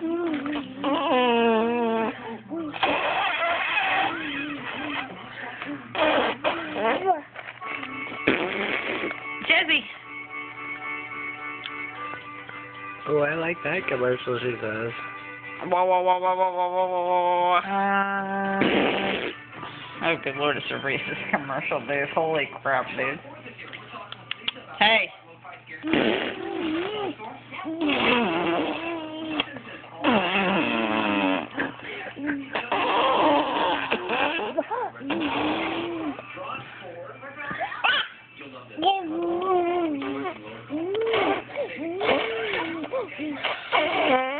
Jesse. Oh, I like that commercial she does. Whoa, whoa, whoa, whoa, whoa, whoa, whoa, whoa. Uh, oh, good lord, it's a racist commercial, dude. Holy crap, dude. Hey. Hey.